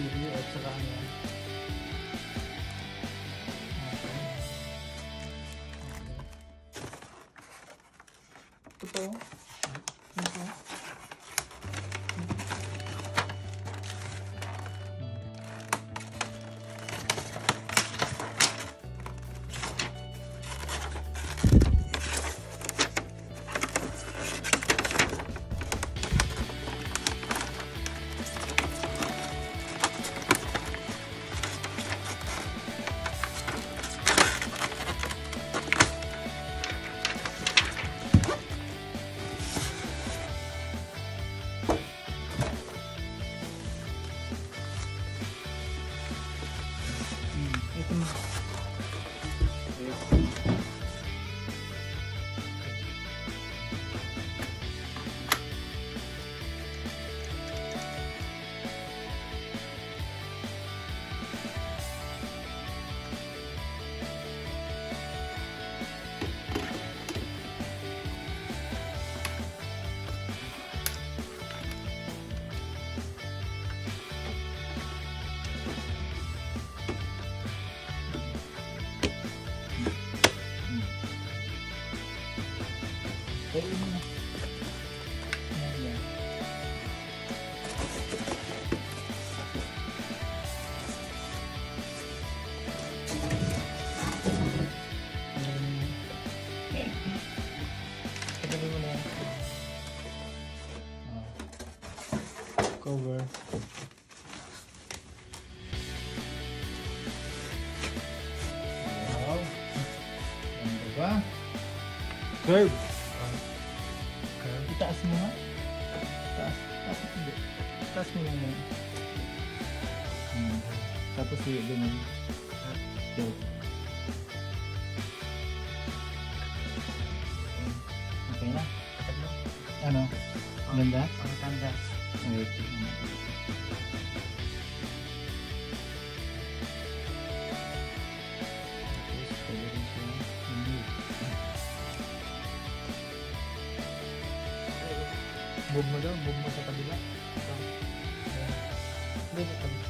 sini air cerahnya itu, game. And. Okay. Cover. Mo lang yan. Hmm. Tapos yung ganun. Okay. Okay na. Tatlo. Ano? Ganda? Ang. Wait. move mo daw move mo sa kabila. So, uh, move mo kabila.